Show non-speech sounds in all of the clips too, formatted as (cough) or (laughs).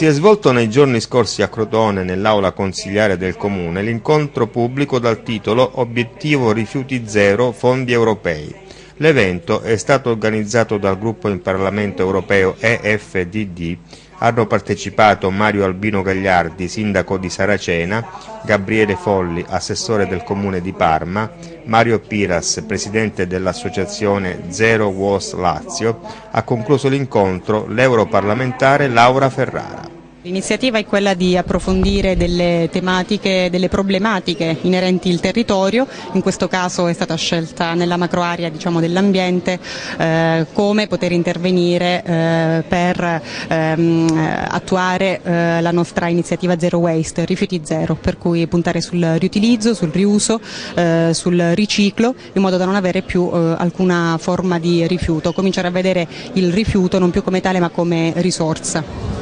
Si è svolto nei giorni scorsi a Crotone, nell'aula consigliare del Comune, l'incontro pubblico dal titolo Obiettivo Rifiuti Zero Fondi Europei. L'evento è stato organizzato dal gruppo in Parlamento europeo EFDD hanno partecipato Mario Albino Gagliardi, sindaco di Saracena, Gabriele Folli, assessore del comune di Parma, Mario Piras, presidente dell'associazione Zero Was Lazio, ha concluso l'incontro l'europarlamentare Laura Ferrara. L'iniziativa è quella di approfondire delle tematiche, delle problematiche inerenti al territorio, in questo caso è stata scelta nella macroarea diciamo, dell'ambiente eh, come poter intervenire eh, per ehm, attuare eh, la nostra iniziativa Zero Waste, rifiuti zero, per cui puntare sul riutilizzo, sul riuso, eh, sul riciclo, in modo da non avere più eh, alcuna forma di rifiuto, cominciare a vedere il rifiuto non più come tale ma come risorsa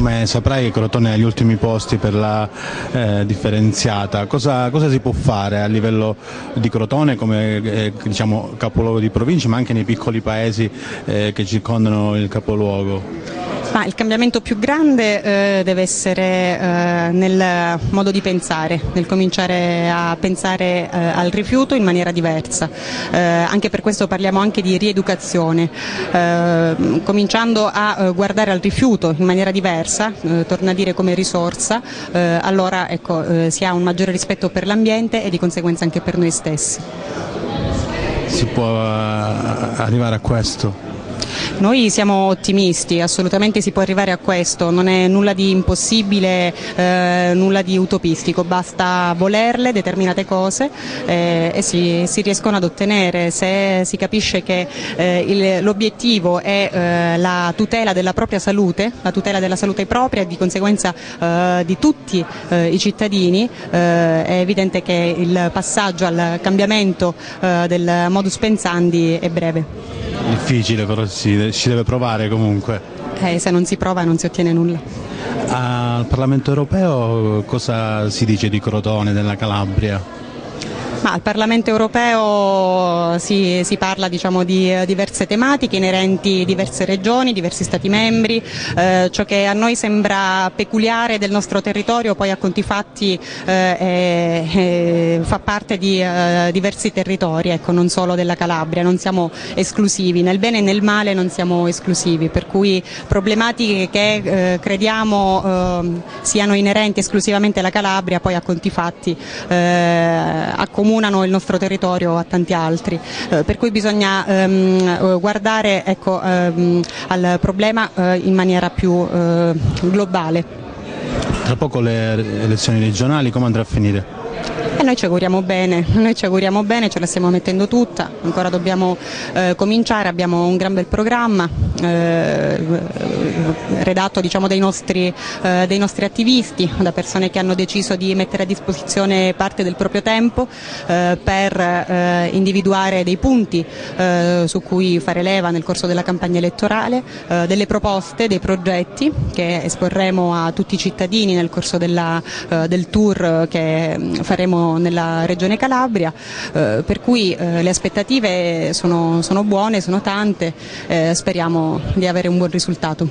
come saprai Crotone è agli ultimi posti per la eh, differenziata, cosa, cosa, si può fare a livello di Crotone come eh, diciamo, capoluogo di provincia ma anche nei piccoli paesi eh, che circondano il capoluogo? Ma il cambiamento più grande eh, deve essere eh, nel modo di pensare, nel cominciare a pensare eh, al rifiuto in maniera diversa. Eh, anche per questo parliamo anche di rieducazione, eh, cominciando a eh, guardare al rifiuto in maniera diversa, torna a dire come risorsa, allora ecco, si ha un maggiore rispetto per l'ambiente e di conseguenza anche per noi stessi. Si può arrivare a questo? Noi siamo ottimisti, assolutamente si può arrivare a questo, non è nulla di impossibile, eh, nulla di utopistico, basta volerle determinate cose eh, e si, si, riescono ad ottenere. Se si capisce che eh, l'obiettivo è eh, la tutela della propria salute, la tutela della salute propria e di conseguenza eh, di tutti eh, i cittadini, è evidente che il passaggio al cambiamento del modus pensandi è breve. Difficile però si, si deve provare comunque. Eh, se non si prova non si ottiene nulla. Al Parlamento europeo cosa si dice di Crotone, della Calabria? Ma al Parlamento europeo si, si parla diciamo, di eh, diverse tematiche inerenti a diverse regioni, diversi Stati membri, eh, ciò che a noi sembra peculiare del nostro territorio poi a conti fatti eh, è, fa parte di eh, diversi territori, ecco, non solo della Calabria, non siamo esclusivi, nel bene e nel male non siamo esclusivi, per cui problematiche che eh, crediamo eh, siano inerenti esclusivamente alla Calabria poi a conti fatti accomunano accomunano il nostro territorio a tanti altri, eh, per cui bisogna ehm, guardare ecco, ehm, al problema eh, in maniera più eh, globale. Tra poco le elezioni regionali, come andrà a finire? E noi ci auguriamo bene, noi ci auguriamo bene, ce la stiamo mettendo tutta, ancora dobbiamo eh, cominciare, abbiamo un gran bel programma eh, redatto diciamo, dai, nostri, eh, dei, nostri, attivisti, da persone che hanno deciso di mettere a disposizione parte del proprio tempo eh, per eh, individuare dei punti eh, su cui fare leva nel corso della campagna elettorale, delle proposte, dei progetti che esporremo a tutti i cittadini nel corso della, del tour che mm, nella regione Calabria, eh, per cui eh, le aspettative sono, sono, buone, sono tante, eh, speriamo di avere un buon risultato.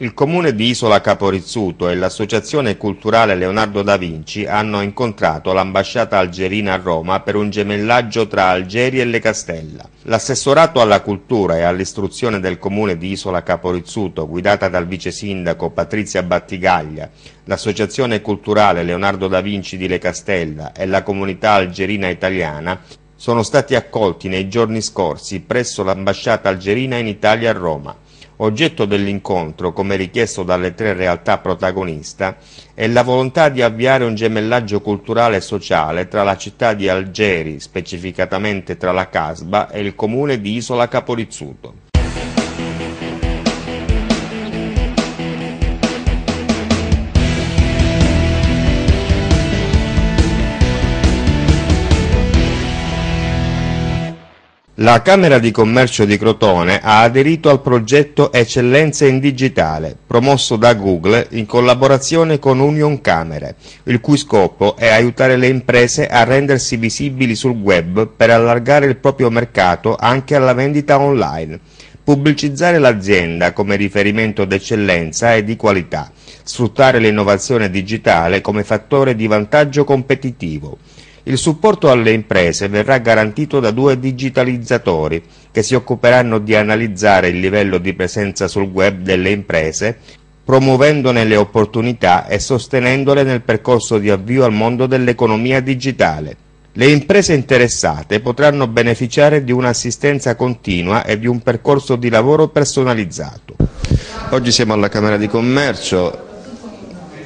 Il comune di Isola Caporizzuto e l'associazione culturale Leonardo da Vinci hanno incontrato l'ambasciata algerina a Roma per un gemellaggio tra Algeri e Le Castella. L'assessorato alla cultura e all'istruzione del comune di Isola Caporizzuto, guidata dal vice sindaco Patrizia Battigaglia, l'associazione culturale Leonardo da Vinci di Le Castella e la comunità algerina italiana sono stati accolti nei giorni scorsi presso l'ambasciata algerina in Italia a Roma. Oggetto dell'incontro, come richiesto dalle tre realtà protagonista, è la volontà di avviare un gemellaggio culturale e sociale tra la città di Algeri, specificatamente tra la Casba, e il comune di Isola Caporizzuto. La Camera di Commercio di Crotone ha aderito al progetto Eccellenze in Digitale, promosso da Google in collaborazione con Union Camere, il cui scopo è aiutare le imprese a rendersi visibili sul web per allargare il proprio mercato anche alla vendita online, pubblicizzare l'azienda come riferimento d'eccellenza e di qualità, sfruttare l'innovazione digitale come fattore di vantaggio competitivo, il supporto alle imprese verrà garantito da due digitalizzatori che si occuperanno di analizzare il livello di presenza sul web delle imprese, promuovendone le opportunità e sostenendole nel percorso di avvio al mondo dell'economia digitale. Le imprese interessate potranno beneficiare di un'assistenza continua e di un percorso di lavoro personalizzato. Oggi siamo alla Camera di Commercio,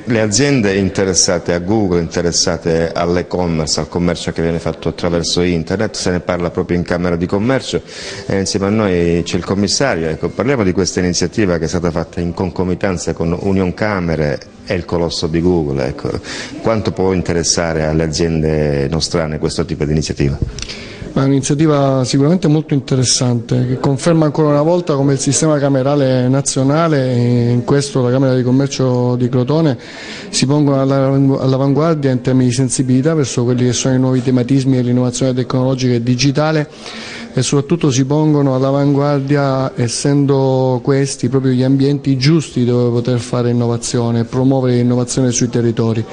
le aziende interessate a Google, interessate all'e-commerce, al commercio che viene fatto attraverso internet, se ne parla proprio in Camera di Commercio e insieme a noi c'è il commissario. Ecco, parliamo di questa iniziativa che è stata fatta in concomitanza con Union Camere e il colosso di Google. Ecco, quanto può interessare alle aziende nostrane questo tipo di iniziativa? È un'iniziativa sicuramente molto interessante che conferma ancora una volta come il sistema camerale nazionale, in questo la Camera di Commercio di Crotone, si pongono all'avanguardia in termini di sensibilità verso quelli che sono i nuovi tematismi dell'innovazione tecnologica e digitale e soprattutto si pongono all'avanguardia essendo questi proprio gli ambienti giusti dove poter fare innovazione e promuovere l'innovazione sui territori.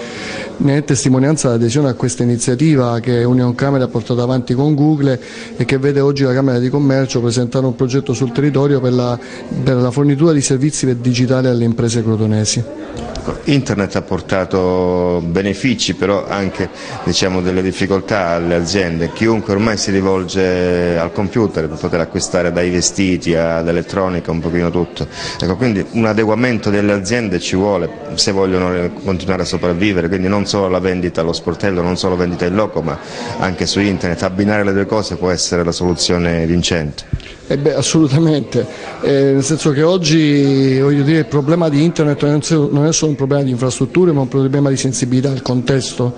Ne è testimonianza l'adesione a questa iniziativa che Union Camera ha portato avanti con Google e che vede oggi la Camera di Commercio presentare un progetto sul territorio per la, per la fornitura di servizi digitali alle imprese crotonesi. Internet ha portato benefici però anche diciamo, delle difficoltà alle aziende, chiunque ormai si rivolge al computer per poter acquistare dai vestiti ad elettronica un pochino tutto, ecco, quindi un adeguamento delle aziende ci vuole se vogliono continuare a sopravvivere, quindi non solo la vendita allo sportello, non solo vendita in loco ma anche su internet, abbinare le due cose può essere la soluzione vincente. Eh beh, assolutamente, eh, nel senso che oggi dire, il problema di internet non è solo un problema di infrastrutture ma un problema di sensibilità al contesto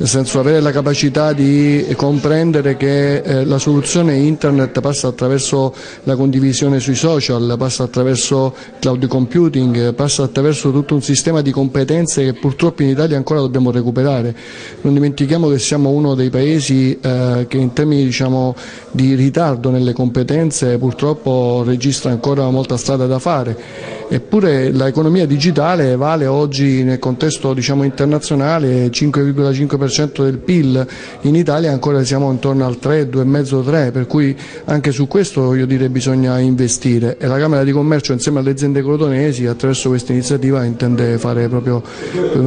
nel senso avere la capacità di comprendere che eh, la soluzione internet passa attraverso la condivisione sui social, passa attraverso cloud computing, passa attraverso tutto un sistema di competenze che purtroppo in Italia ancora dobbiamo recuperare. Non dimentichiamo che siamo uno dei paesi eh, che in termini diciamo, di ritardo nelle competenze purtroppo registra ancora molta strada da fare Eppure l'economia digitale vale oggi nel contesto diciamo, internazionale 5,5% del PIL, in Italia ancora siamo intorno al 3, 2,5-3, per cui anche su questo dire, bisogna investire e la Camera di Commercio insieme alle aziende crotonesi attraverso questa iniziativa intende fare proprio,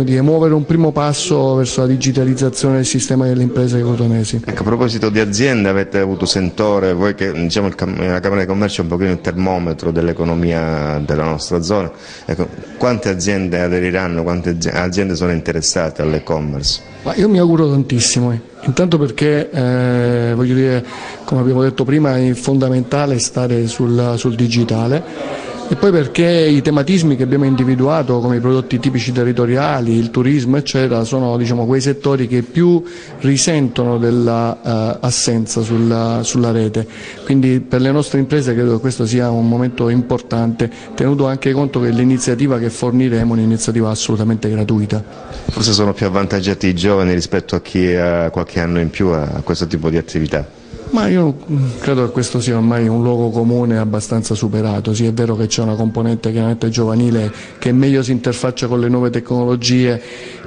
dire, muovere un primo passo verso la digitalizzazione del sistema delle imprese crotonesi. Ecco, a proposito di aziende avete avuto sentore, voi che diciamo, la Camera di Commercio è un pochino il termometro dell'economia della nostra nostra zona. Ecco, quante aziende aderiranno, quante aziende sono interessate all'e-commerce? Mi auguro tantissimo, eh. intanto perché eh, voglio dire, come abbiamo detto prima, è fondamentale stare sul, sul digitale e poi perché i tematismi che abbiamo individuato come i prodotti tipici territoriali, il turismo eccetera sono diciamo, quei settori che più risentono dell'assenza uh, sulla, sulla, rete, quindi per le nostre imprese credo che questo sia un momento importante, tenuto anche conto che l'iniziativa che forniremo è un'iniziativa assolutamente gratuita. Forse sono più avvantaggiati i giovani rispetto a chi ha qualche anno in più a questo tipo di attività. Ma io credo che questo sia ormai un luogo comune abbastanza superato, sì è vero che c'è una componente chiaramente giovanile che meglio si interfaccia con le nuove tecnologie,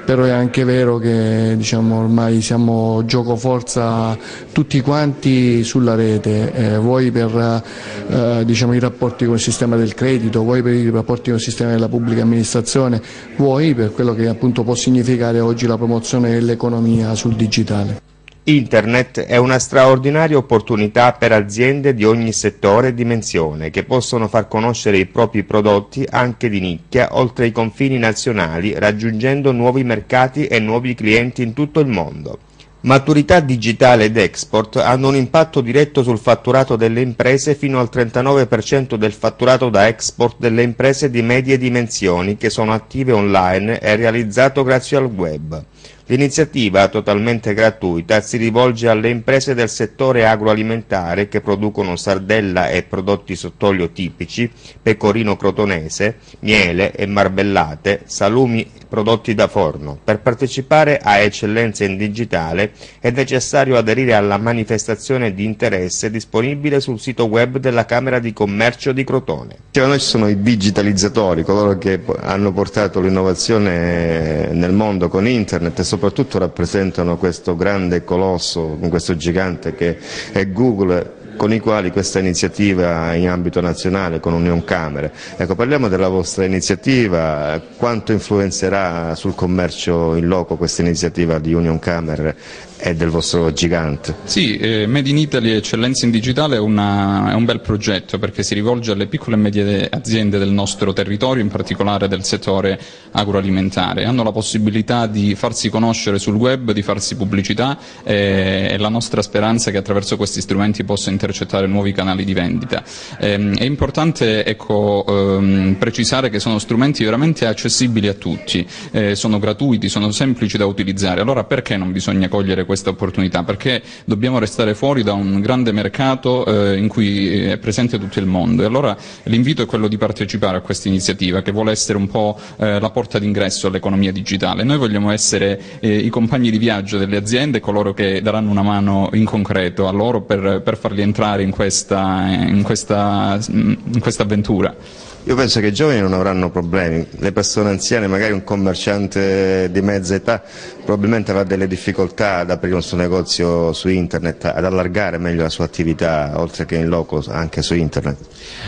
però è anche vero che diciamo, ormai siamo gioco forza tutti quanti sulla rete, eh, vuoi per eh, diciamo, i rapporti con il sistema del credito, vuoi per i rapporti con il sistema della pubblica amministrazione, vuoi per quello che appunto può significare oggi la promozione dell'economia sul digitale. Internet è una straordinaria opportunità per aziende di ogni settore e dimensione che possono far conoscere i propri prodotti anche di nicchia oltre i confini nazionali raggiungendo nuovi mercati e nuovi clienti in tutto il mondo. Maturità digitale ed export hanno un impatto diretto sul fatturato delle imprese fino al 39% del fatturato da export delle imprese di medie dimensioni che sono attive online e realizzato grazie al web. L'iniziativa, totalmente gratuita, si rivolge alle imprese del settore agroalimentare che producono sardella e prodotti sott'olio tipici, pecorino crotonese, miele e marbellate, salumi prodotti da forno. Per partecipare a Eccellenze in Digitale è necessario aderire alla manifestazione di interesse disponibile sul sito web della Camera di Commercio di Crotone. Noi ci sono i digitalizzatori, coloro che hanno portato l'innovazione nel mondo con internet e soprattutto rappresentano questo grande colosso, questo gigante che è Google con i quali questa iniziativa in ambito nazionale con Union Camere. Ecco, parliamo della vostra iniziativa, quanto influenzerà sul commercio in loco questa iniziativa di Union Camere e del vostro gigante. Sì, eh, Made in Italy Eccellenza in Digitale è, una, è, un bel progetto perché si rivolge alle piccole e medie aziende del nostro territorio, in particolare del settore agroalimentare. Hanno la possibilità di farsi conoscere sul web, di farsi pubblicità eh, e la nostra speranza è che attraverso questi strumenti possa intercettare nuovi canali di vendita. Eh, è importante ecco, ehm, precisare che sono strumenti veramente accessibili a tutti, eh, sono gratuiti, sono semplici da utilizzare, allora perché non bisogna cogliere questa opportunità perché dobbiamo restare fuori da un grande mercato eh, in cui è presente tutto il mondo e allora l'invito è quello di partecipare a questa iniziativa che vuole essere un po' eh, la porta d'ingresso all'economia digitale. Noi vogliamo essere eh, i compagni di viaggio delle aziende, coloro che daranno una mano in concreto a loro per, per farli entrare in questa, in questa, in questa avventura. Io penso che i giovani non avranno problemi, le persone anziane, magari un commerciante di mezza età probabilmente avrà delle difficoltà ad aprire un suo negozio su internet, ad allargare meglio la sua attività oltre che in loco anche su internet.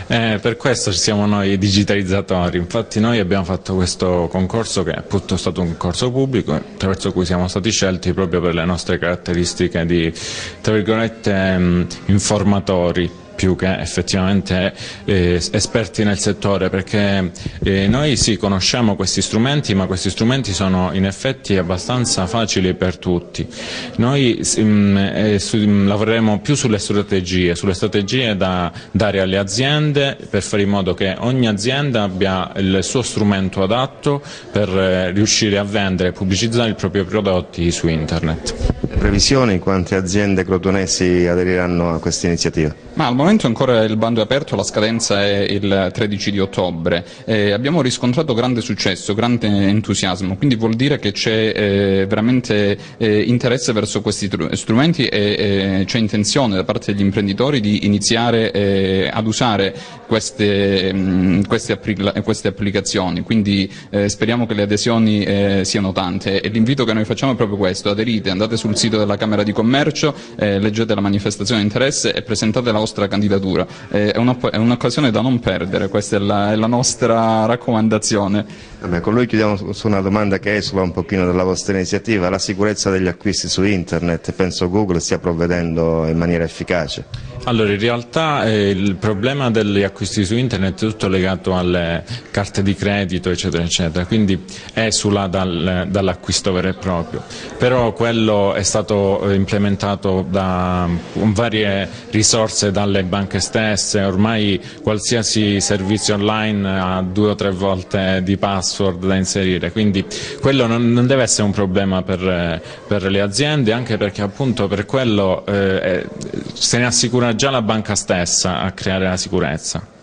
Eh, per questo siamo noi digitalizzatori, infatti noi abbiamo fatto questo concorso che è appunto stato un concorso pubblico attraverso cui siamo stati scelti proprio per le nostre caratteristiche di tra virgolette informatori più che effettivamente eh, esperti nel settore perché eh, noi sì conosciamo questi strumenti ma questi strumenti sono in effetti abbastanza facili per tutti. Noi mh, mm, eh, su, mh, lavoreremo più sulle strategie, sulle strategie da dare alle aziende per fare in modo che ogni azienda abbia il suo strumento adatto per eh, riuscire a vendere e pubblicizzare i propri prodotti su internet. Previsioni quante aziende crotonesi aderiranno a questa iniziativa? Momento ancora il bando è aperto, la scadenza è il 13 di ottobre. Eh, abbiamo riscontrato grande successo, grande entusiasmo, quindi vuol dire che c'è eh, veramente eh, interesse verso questi strumenti e c'è intenzione da parte degli imprenditori di iniziare eh, ad usare queste, mh, mm, queste, queste, applicazioni, quindi eh, speriamo che le adesioni eh, siano tante e l'invito che noi facciamo è proprio questo, aderite, andate sul sito della Camera di Commercio, leggete la manifestazione di interesse e presentate la vostra candidatura. Eh, è un'occasione da non perdere, questa è la, è la nostra raccomandazione. Con lui chiudiamo su una domanda che esula un pochino dalla vostra iniziativa, la sicurezza degli acquisti su internet, penso Google stia provvedendo in maniera efficace. Allora, in realtà eh, il problema degli acquisti su internet è tutto legato alle carte di credito, eccetera, eccetera, quindi esula dal, dall'acquisto vero e proprio. Però quello è stato eh, implementato da varie risorse dalle banche stesse, ormai qualsiasi servizio online ha due o tre volte di password da inserire, quindi quello non, non deve essere un problema per, per, le aziende, anche perché appunto per quello eh, se ne assicura già la banca stessa a creare la sicurezza.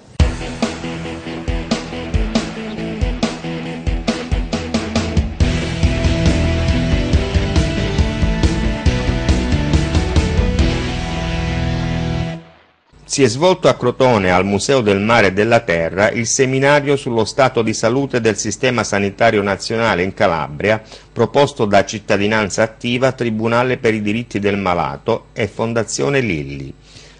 Si è svolto a Crotone, al Museo del Mare e della Terra, il seminario sullo stato di salute del sistema sanitario nazionale in Calabria, proposto da Cittadinanza Attiva, Tribunale per i diritti del malato e Fondazione Lilli.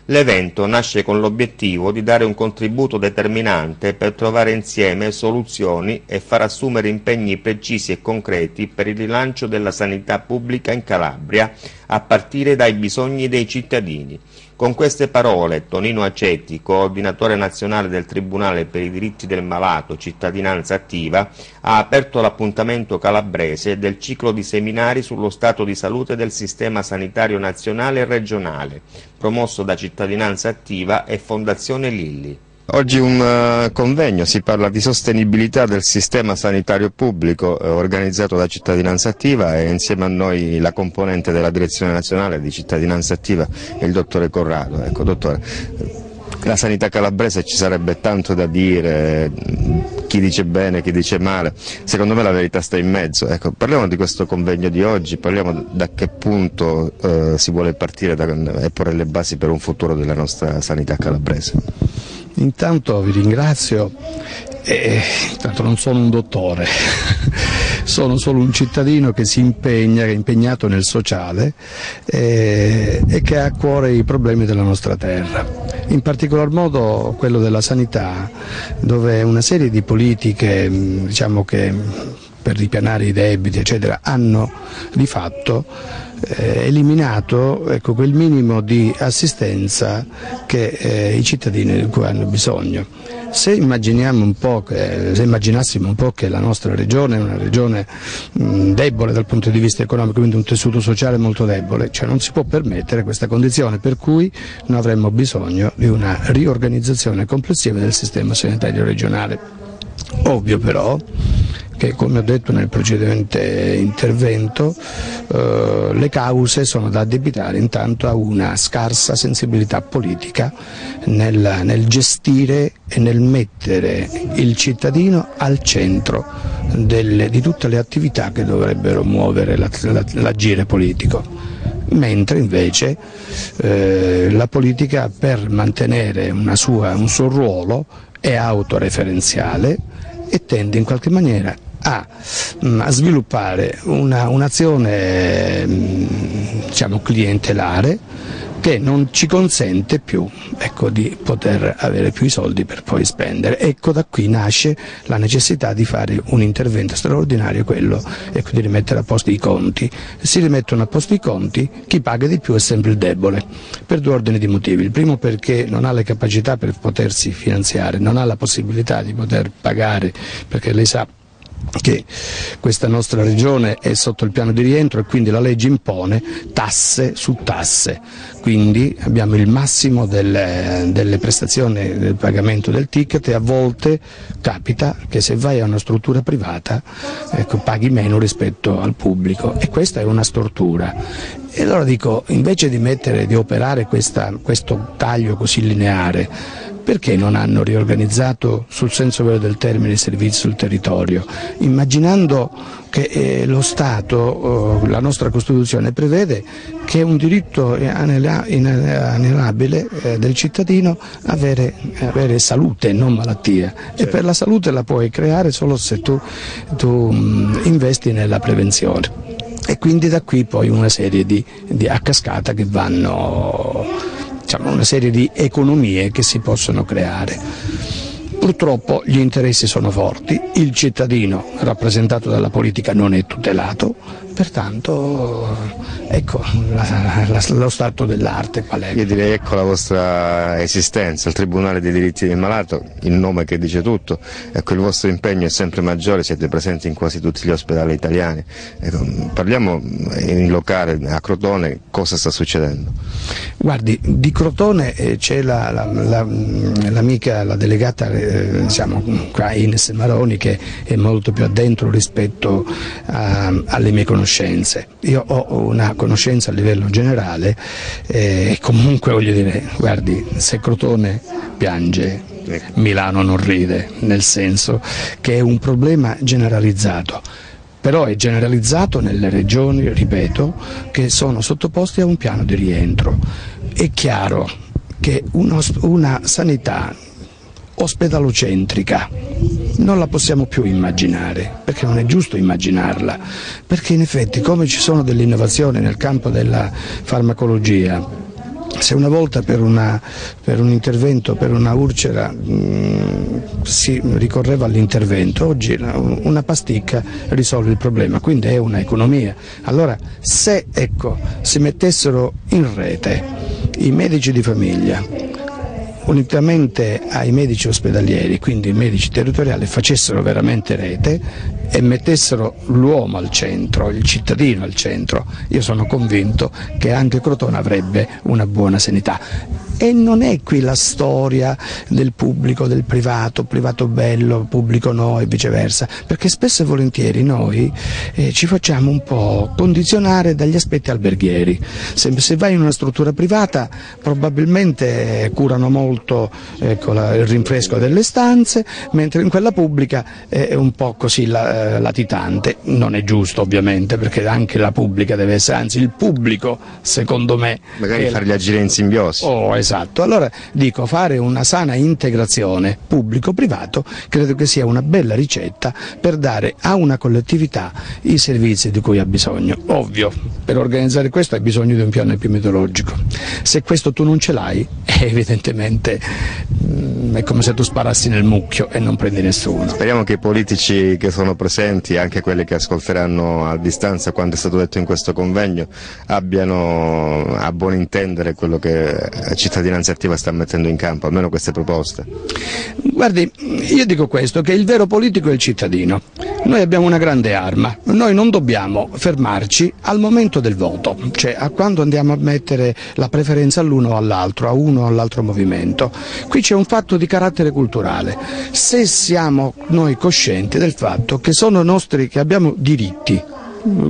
L'evento nasce con l'obiettivo di dare un contributo determinante per trovare insieme soluzioni e far assumere impegni precisi e concreti per il rilancio della sanità pubblica in Calabria, a partire dai bisogni dei cittadini. Con queste parole Tonino Acetti, coordinatore nazionale del Tribunale per i diritti del malato cittadinanza attiva, ha aperto l'appuntamento calabrese del ciclo di seminari sullo stato di salute del sistema sanitario nazionale e regionale, promosso da cittadinanza attiva e Fondazione Lilli. Oggi un uh, convegno, si parla di sostenibilità del sistema sanitario pubblico eh, organizzato da Cittadinanza Attiva e insieme a noi la componente della direzione nazionale di Cittadinanza Attiva, il dottore Corrado. Ecco, dottore, la sanità calabrese ci sarebbe tanto da dire, chi dice bene, chi dice male, secondo me la verità sta in mezzo. Ecco, parliamo di questo convegno di oggi, parliamo da che punto eh, si vuole partire da, e porre le basi per un futuro della nostra sanità calabrese. Intanto vi ringrazio, e, intanto non sono un dottore, (laughs) sono solo un cittadino che si impegna, che è impegnato nel sociale e, e che ha a cuore i problemi della nostra terra. In particolar modo quello della sanità, dove una serie di politiche diciamo che per ripianare i debiti eccetera, hanno di fatto eh, eliminato ecco, quel minimo di assistenza che eh, i cittadini di cui hanno bisogno. Se, che, se, immaginassimo un po' che la nostra regione è una regione mh, debole dal punto di vista economico, quindi un tessuto sociale molto debole, cioè non si può permettere questa condizione per cui non avremmo bisogno di una riorganizzazione complessiva del sistema sanitario regionale. Ovvio però che come ho detto nel precedente intervento eh, le cause sono da addebitare intanto a una scarsa sensibilità politica nel, nel gestire e nel mettere il cittadino al centro delle, di tutte le attività che dovrebbero muovere l'agire politico. Mentre invece eh, la politica per mantenere sua, un suo ruolo è autoreferenziale e tende in qualche maniera a, mm, a sviluppare un'azione un diciamo, clientelare che non ci consente più ecco, di poter avere più i soldi per poi spendere. Ecco da qui nasce la necessità di fare un intervento straordinario, quello ecco, di rimettere a posto i conti. Si rimettono a posto i conti, chi paga di più è sempre il debole, per due ordini di motivi. Il primo perché non ha le capacità per potersi finanziare, non ha la possibilità di poter pagare, perché lei sa che questa nostra regione è sotto il piano di rientro e quindi la legge impone tasse su tasse, quindi abbiamo il massimo delle, delle prestazioni del pagamento del ticket e a volte capita che se vai a una struttura privata ecco, paghi meno rispetto al pubblico e questa è una stortura. E allora dico, invece di, mettere, di operare questa, questo taglio così lineare, perché non hanno riorganizzato sul senso vero del termine i servizi sul territorio, immaginando che eh, lo Stato, eh, la nostra Costituzione prevede che è un diritto inalienabile eh, del cittadino avere, avere, salute, non malattia. Certo. e per la salute la puoi creare solo se tu, tu mh, investi nella prevenzione. E quindi da qui poi una serie di, di a cascata che vanno diciamo, una serie di economie che si possono creare. Purtroppo gli interessi sono forti, il cittadino rappresentato dalla politica non è tutelato, pertanto ecco la, la, lo stato dell'arte qual è. Io direi ecco la vostra esistenza, il Tribunale dei diritti del malato, il nome che dice tutto, ecco il vostro impegno è sempre maggiore, siete presenti in quasi tutti gli ospedali italiani. Ecco, parliamo in locale, a Crotone, cosa sta succedendo? Guardi, di Crotone eh, c'è l'amica, la, la, delegata eh, qua Ines Maroni che è molto più addentro rispetto a, alle mie conoscenze conoscenze. Io ho una conoscenza a livello generale eh, e comunque voglio dire, guardi, se Crotone piange, Milano non ride, nel senso che è un problema generalizzato però è generalizzato nelle regioni, ripeto, che sono sottoposte a un piano di rientro. È chiaro che uno, una sanità ospedalocentrica non la possiamo più immaginare, perché non è giusto immaginarla, perché in effetti come ci sono delle innovazioni nel campo della farmacologia, se una volta per, una, per un intervento, per una urcera mh, mm, si ricorreva all'intervento, oggi una pasticca risolve il problema, quindi è un'economia. Allora se ecco, si mettessero in rete i medici di famiglia, unitamente ai medici ospedalieri, quindi i medici territoriali, facessero veramente rete e mettessero l'uomo al centro, il cittadino al centro, io sono convinto che anche Crotone avrebbe una buona sanità. E non è qui la storia del pubblico, del privato, privato bello, pubblico no e viceversa, perché spesso e volentieri noi eh, ci facciamo un po' condizionare dagli aspetti alberghieri. Se, se vai in una struttura privata probabilmente curano molto ecco, la, il rinfresco delle stanze, mentre in quella pubblica è un po' così la, eh, latitante. Non è giusto ovviamente, perché anche la pubblica deve essere, anzi il pubblico secondo me... Magari farli agire in simbiosi. Oh, Esatto, allora dico fare una sana integrazione pubblico-privato credo che sia una bella ricetta per dare a una collettività i servizi di cui ha bisogno. Ovvio, per organizzare questo hai bisogno di un piano epidemiologico. Se questo tu non ce l'hai, (laughs) evidentemente mm, è come se tu sparassi nel mucchio e non prendi nessuno. Speriamo che i politici che sono presenti, anche quelli che ascolteranno a distanza quanto è stato detto in questo convegno, abbiano a buon intendere quello che ci cittadinanza attiva sta mettendo in campo, almeno queste proposte? Guardi, io dico questo, che il vero politico è il cittadino. Noi abbiamo una grande arma, noi non dobbiamo fermarci al momento del voto, cioè a quando andiamo a mettere la preferenza all'uno o all'altro, a uno o all'altro movimento. Qui c'è un fatto di carattere culturale. Se siamo noi coscienti del fatto che sono nostri, che abbiamo diritti,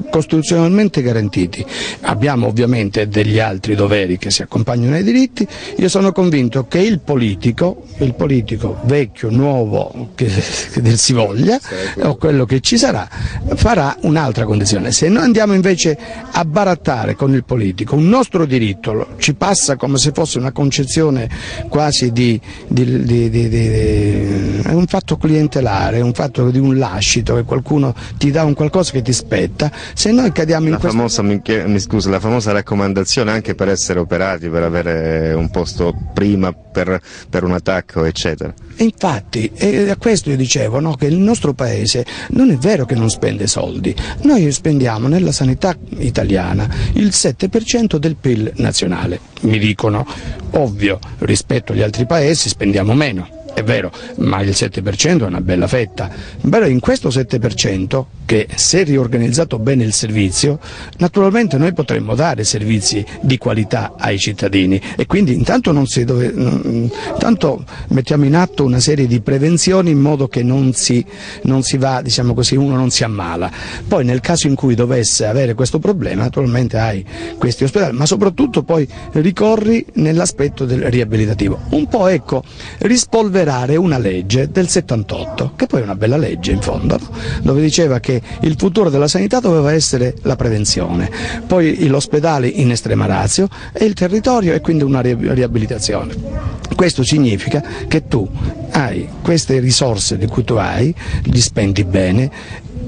costituzionalmente garantiti. Abbiamo ovviamente degli altri doveri che si accompagnano ai diritti, io sono convinto che il politico, il politico vecchio, nuovo, che, che del si voglia, o quello che ci sarà, farà un'altra condizione. Se noi andiamo invece a barattare con il politico un nostro diritto, ci passa come se fosse una concezione quasi di, di, di, di un fatto clientelare, un fatto di un lascito, che qualcuno ti dà un qualcosa che ti spetta, vita. Se noi cadiamo in la questo... famosa, mi, mi scusa, la famosa raccomandazione anche per essere operati, per avere un posto prima per, per un attacco, eccetera. E infatti, e a questo io dicevo no, che il nostro paese non è vero che non spende soldi, noi spendiamo nella sanità italiana il 7% del PIL nazionale. Mi dicono, ovvio, rispetto agli altri paesi spendiamo meno è vero, ma il 7% è una bella fetta. Beh, in questo 7%, che se riorganizzato bene il servizio, naturalmente noi potremmo dare servizi di qualità ai cittadini e quindi intanto, dove, intanto mettiamo in atto una serie di prevenzioni in modo che non si, non si va, diciamo così, uno non si ammala. Poi nel caso in cui dovesse avere questo problema, naturalmente hai questi ospedali, ma soprattutto poi ricorri nell'aspetto del riabilitativo. Un po' ecco, rispolverare superare una legge del 78, che poi è una bella legge in fondo, no? dove diceva che il futuro della sanità doveva essere la prevenzione, poi l'ospedale in estrema razio e il territorio e quindi una riabilitazione. Questo significa che tu hai queste risorse di cui tu hai, li spendi bene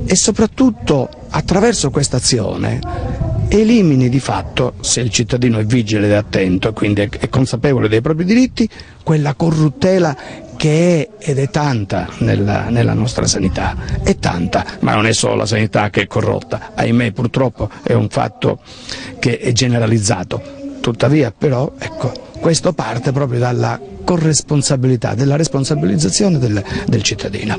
e soprattutto attraverso questa azione elimini di fatto, se il cittadino è vigile ed attento e quindi è consapevole dei propri diritti, quella corruttela che è ed è tanta nella, nella, nostra sanità, è tanta, ma non è solo la sanità che è corrotta, ahimè purtroppo è un fatto che è generalizzato, tuttavia però ecco, questo parte proprio dalla corresponsabilità, della responsabilizzazione del, del cittadino,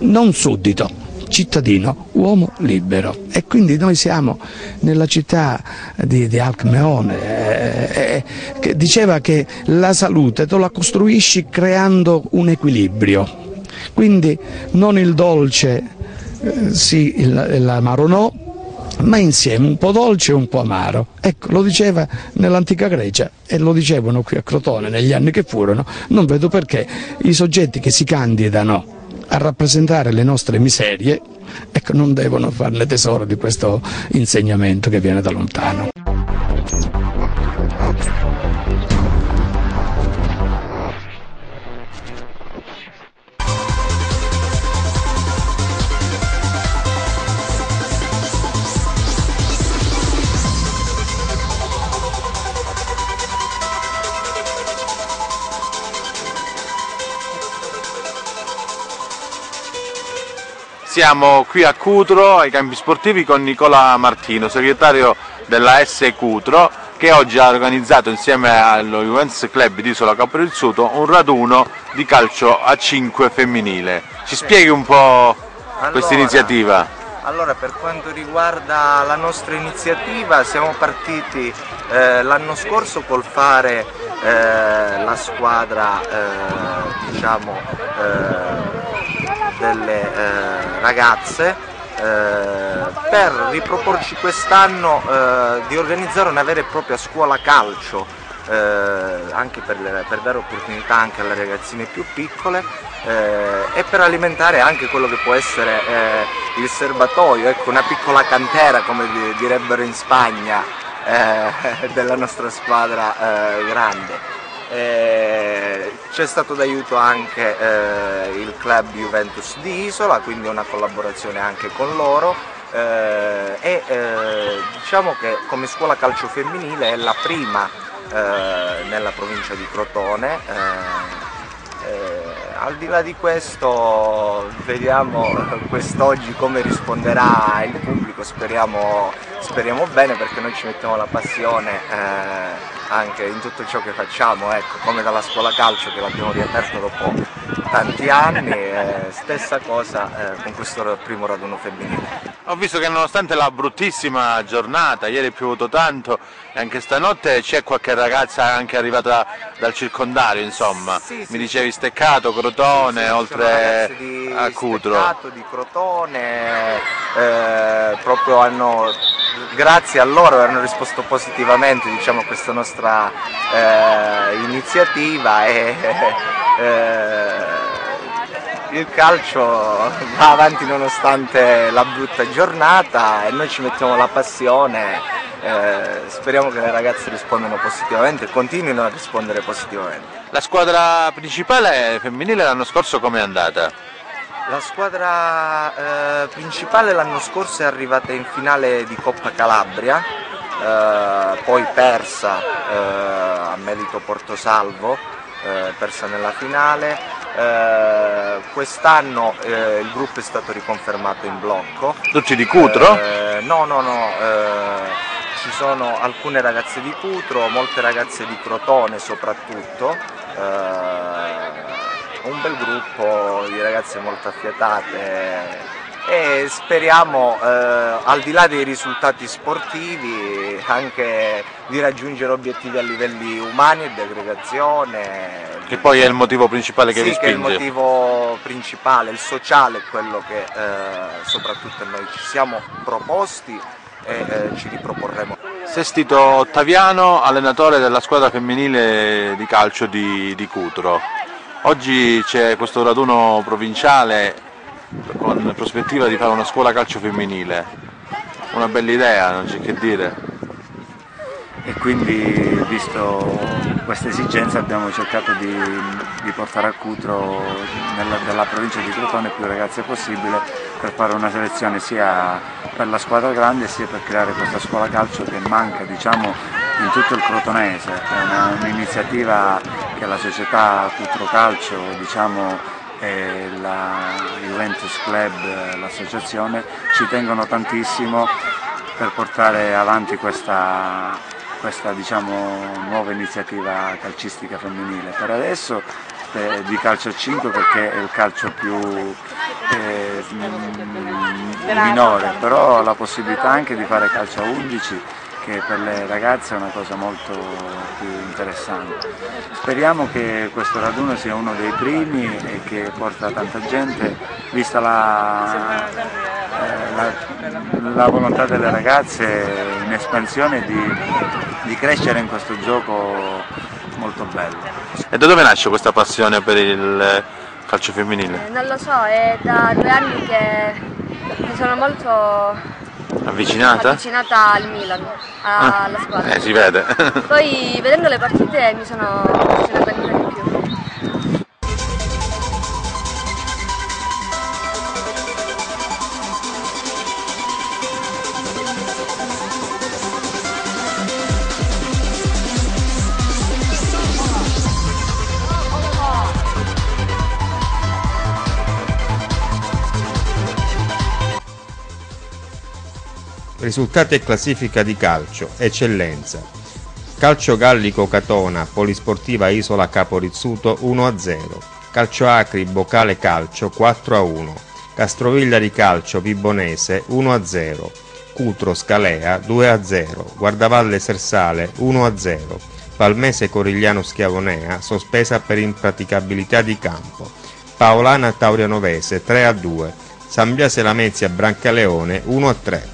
non suddito cittadino, uomo libero. E quindi noi siamo nella città di, di Alcmeone, eh, eh, che diceva che la salute tu la costruisci creando un equilibrio. Quindi non il dolce, eh, sì, l'amaro no, ma insieme un po' dolce e un po' amaro. Ecco, lo diceva nell'antica Grecia e lo dicevano qui a Crotone negli anni che furono. Non vedo perché i soggetti che si candidano a rappresentare le nostre miserie, ecco, non devono farne tesoro di questo insegnamento che viene da lontano. Siamo qui a Cutro ai campi sportivi con Nicola Martino, segretario della S Cutro, che oggi ha organizzato insieme allo Juventus Club di Isola Caporizzuto un raduno di calcio a 5 femminile. Ci spieghi un po' allora, questa iniziativa? Allora, per quanto riguarda la nostra iniziativa, siamo partiti eh, l'anno scorso col fare eh, la squadra eh, diciamo, eh, delle eh, ragazze per riproporci quest'anno di organizzare una vera e propria scuola calcio eh, anche per, le, per, dare opportunità anche alle ragazzine più piccole eh, e per alimentare anche quello che può essere eh, il serbatoio, ecco, una piccola cantera come direbbero in Spagna eh, (laughs) della nostra squadra eh, grande. Eh, c'è stato d'aiuto anche il club Juventus di Isola, quindi una collaborazione anche con loro e diciamo che come scuola calcio femminile è la prima eh, nella provincia di Crotone. Eh, eh, al di là di questo vediamo (laughs) quest'oggi come risponderà il pubblico, speriamo, speriamo, bene perché noi ci mettiamo la passione eh, anche in tutto ciò che facciamo, ecco, come dalla scuola calcio che l'abbiamo riaperto dopo tanti anni, eh, stessa cosa eh, con questo primo raduno femminile. Ho visto che nonostante la bruttissima giornata, ieri è piovuto tanto e anche stanotte c'è qualche ragazza anche arrivata dal circondario, insomma, sì, mi sì, dicevi Steccato, Crotone, sì, oltre di a Cutro. Steccato, di Crotone, eh, proprio hanno grazie a loro hanno risposto positivamente diciamo, a questa nostra eh, iniziativa e eh, il calcio (laughs) va avanti nonostante la brutta giornata e noi ci mettiamo la passione, eh, speriamo che le ragazze rispondano positivamente e continuino a rispondere positivamente. La squadra principale femminile l'anno scorso come è andata? La squadra eh, principale l'anno scorso è arrivata in finale di Coppa Calabria, eh, poi persa eh, a merito Portosalvo, persa nella finale. Eh, quest'anno eh, il gruppo è stato riconfermato in blocco. Tutti di Cutro? no, no, no ci sono alcune ragazze di Cutro, molte ragazze di Crotone soprattutto, un bel gruppo di ragazze molto affiatate e speriamo eh, al di là dei risultati sportivi anche di raggiungere obiettivi a livelli umani e di aggregazione. Che poi è il motivo principale che sì, vi spinge? Sì, che è il motivo principale, il sociale è quello che eh, soprattutto noi ci siamo proposti e eh, ci riproporremo. Sestito Ottaviano, allenatore della squadra femminile di calcio di, di Cutro. Oggi c'è questo raduno provinciale con prospettiva di fare una scuola calcio femminile. Una bella idea, non c'è che dire. E quindi, visto questa esigenza, abbiamo cercato di, di portare a Cutro, nella, nella provincia di Crotone, più ragazze possibile per fare una selezione sia per la squadra grande sia per creare questa scuola calcio che manca diciamo, in tutto il crotonese. È un'iniziativa che la società Cutro Calcio diciamo, e la Juventus Club, l'associazione, ci tengono tantissimo per portare avanti questa, questa diciamo, nuova iniziativa calcistica femminile. Per adesso eh, di calcio a 5 perché è il calcio più eh, minore, però la possibilità anche di fare calcio a 11 che per le ragazze è una cosa molto più interessante. Speriamo che questo raduno sia uno dei primi e che porta tanta gente, vista la, eh, la, la volontà delle ragazze in espansione di, di crescere in questo gioco molto bello. E da dove nasce questa passione per il calcio femminile? Eh, non lo so, è da due anni che mi sono molto Avvicinata? Avvicinata al Milan, alla ah, squadra. Eh, si vede. Poi vedendo le partite mi sono appassionata ancora di Risultati e classifica di calcio, eccellenza. Calcio Gallico Catona, Polisportiva Isola Capo Rizzuto 1-0. Calcio Acri Bocale Calcio 4-1. Castroviglia di Calcio Pibonese 1-0, Cutro Scalea 2-0, Guardavalle Sersale 1-0, Palmese Corigliano Schiavonea sospesa per impraticabilità di campo, Paolana Taurianovese 3-2, Sambiase Lamezia Brancaleone 1-3.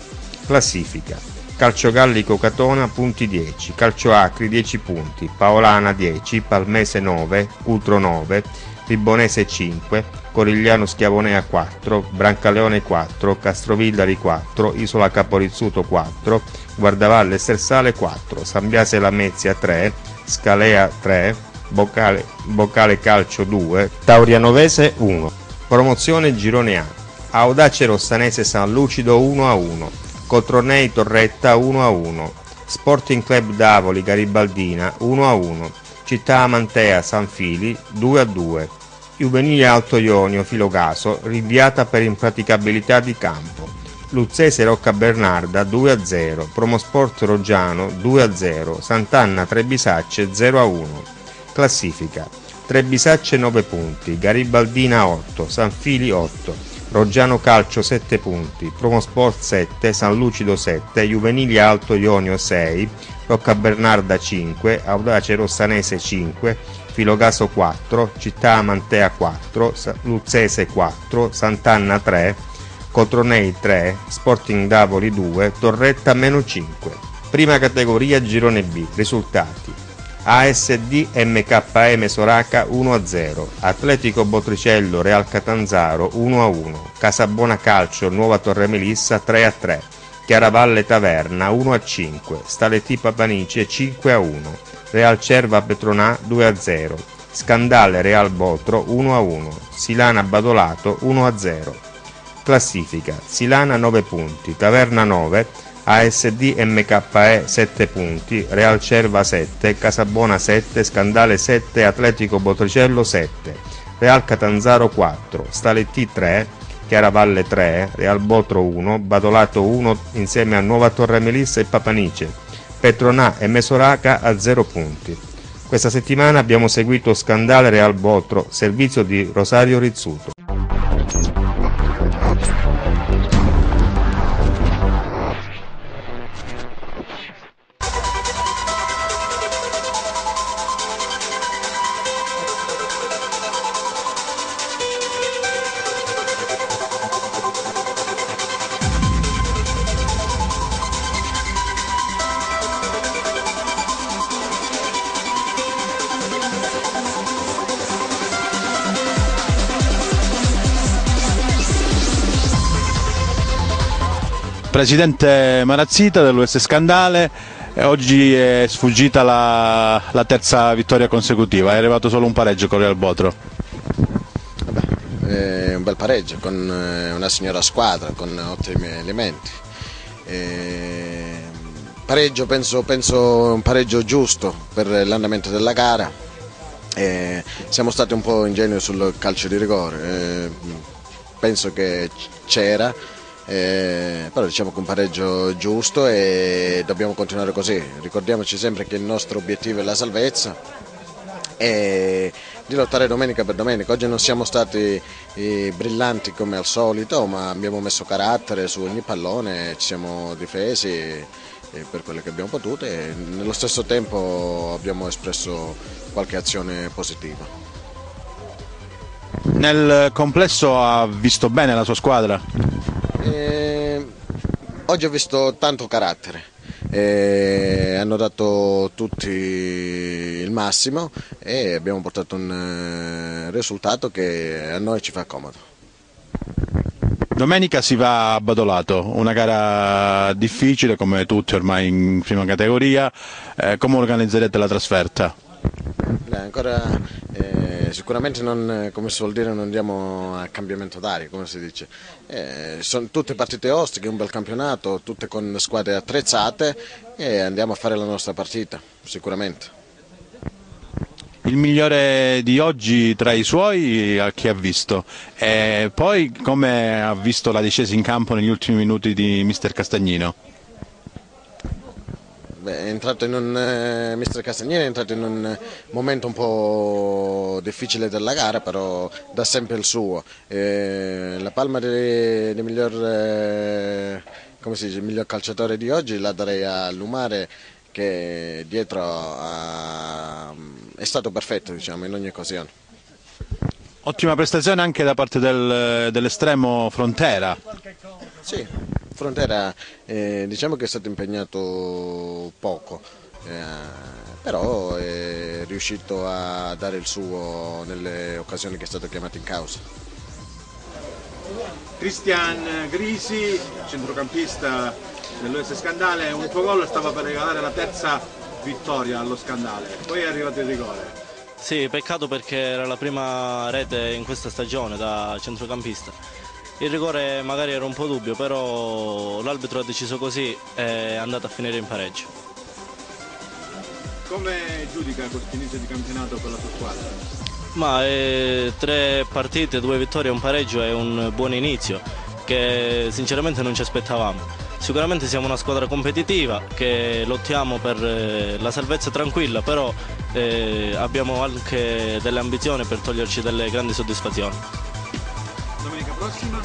Classifica. Calcio Gallico Catona punti 10, Calcio Acri 10 punti, Paolana 10, Palmese 9, Cutro 9, Ribonese 5, Corigliano Schiavonea 4, Brancaleone 4, Castrovillari 4, Isola Caporizzuto 4, Guardavalle Stersale 4, Sambiase Lamezia 3, Scalea 3, Boccale, Boccale Calcio 2, Taurianovese 1. Promozione Girone A. Audace Rossanese San Lucido 1 a 1, Cotronei Torretta 1 a 1, Sporting Club Davoli Garibaldina 1 a 1, Città Amantea San Fili 2 a 2, Juvenile Alto Ionio Filogaso rinviata per impraticabilità di campo, Luzzese Rocca Bernarda 2 a 0, Promosport Roggiano 2 a 0, Sant'Anna Trebisacce 0 a 1. Classifica. Trebisacce 9 punti, Garibaldina 8, San Fili 8, Roggiano Calcio 7 punti, Promosport 7, San Lucido 7, Juvenili Alto Ionio 6, Rocca Bernarda 5, Audace Rossanese 5, Filogaso 4, Città Amantea 4, Luzzese 4, Sant'Anna 3, Cotronei 3, Sporting Davoli 2, Torretta meno 5. Prima categoria Girone B, risultati. ASD MKM Soraca 1-0, Atletico Botricello Real Catanzaro 1-1, Casabona Calcio Nuova Torre Melissa 3-3, Chiaravalle Taverna 1-5, Staletti Papanice 5-1, Real Cerva Petronà 2-0, Scandale Real Botro 1-1, Silana Badolato 1-0. Classifica Silana 9 punti, Taverna 9, ASD MKE 7 punti, Real Cerva 7, Casabona 7, Scandale 7, Atletico Botricello 7, Real Catanzaro 4, Staletti 3, Chiaravalle 3, Real Botro 1, Badolato 1 insieme a Nuova Torre Melissa e Papanice, Petronà e Mesoraca a 0 punti. Questa settimana abbiamo seguito Scandale Real Botro, servizio di Rosario Rizzuto. Presidente Marazzita dell'US Scandale, oggi è sfuggita la, la, terza vittoria consecutiva, è arrivato solo un pareggio con Real Botro. Vabbè, è un bel pareggio con eh, una signora squadra, con ottimi elementi. E... Pareggio, penso, penso un pareggio giusto per l'andamento della gara. E siamo stati un po' ingenui sul calcio di rigore, e penso che c'era eh, però diciamo che un pareggio giusto e dobbiamo continuare così. Ricordiamoci sempre che il nostro obiettivo è la salvezza e di lottare domenica per domenica. Oggi non siamo stati eh, brillanti come al solito, ma abbiamo messo carattere su ogni pallone, ci siamo difesi eh, per quelle che abbiamo potuto e nello stesso tempo abbiamo espresso qualche azione positiva. Nel complesso ha visto bene la sua squadra? Eh, oggi ho visto tanto carattere. Eh, hanno dato tutti il massimo e abbiamo portato un eh, risultato che a noi ci fa comodo. Domenica si va a Badolato, una gara difficile come tutte ormai in prima categoria, eh, come organizzerete la trasferta? Ancora eh, sicuramente non, come si vuol dire, non andiamo a cambiamento d'aria, come si dice. Eh, sono tutte partite ostiche, un bel campionato, tutte con squadre attrezzate e andiamo a fare la nostra partita, sicuramente. Il migliore di oggi tra i suoi a chi ha visto? E poi come ha visto la discesa in campo negli ultimi minuti di mister Castagnino? Beh, è entrato in un, eh, Mister Castagnini è entrato in un momento un po' difficile della gara, però dà sempre il suo. Eh, la palma di, di miglior, eh, dice, miglior, calciatore di oggi la darei a Lumare che dietro ha, è stato perfetto diciamo, in ogni occasione. Ottima prestazione anche da parte del, dell'estremo Frontera. Sì, Frontera eh, diciamo che è stato impegnato poco, eh, però è riuscito a dare il suo nelle occasioni che è stato chiamato in causa. Cristian Grisi, centrocampista dell'OS Scandale, un tuo gol stava per regalare la terza vittoria allo Scandale, poi è arrivato il rigore. Sì, peccato perché era la prima rete in questa stagione da centrocampista. Il rigore magari era un po' dubbio, però l'arbitro ha deciso così e è andato a finire in pareggio. Come giudica questo inizio di campionato con la sua squadra? Ma eh, tre partite, due vittorie e un pareggio è un buon inizio che sinceramente non ci aspettavamo. Sicuramente siamo una squadra competitiva che lottiamo per eh, la salvezza tranquilla, però eh, abbiamo anche delle ambizioni per toglierci delle grandi soddisfazioni. Domenica prossima?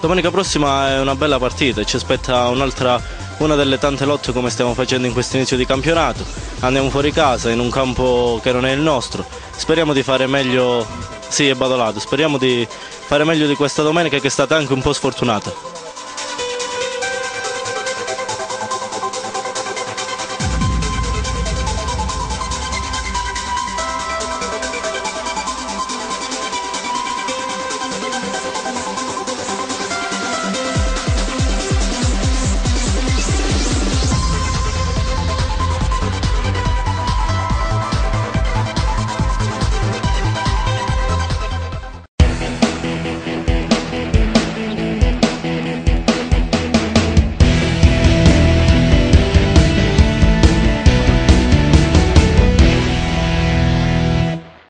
Domenica prossima è una bella partita, ci aspetta un'altra una delle tante lotte come stiamo facendo in questo inizio di campionato. Andiamo fuori casa in un campo che non è il nostro. Speriamo di fare meglio, sì è badolato, speriamo di fare meglio di questa domenica che è stata anche un po' sfortunata.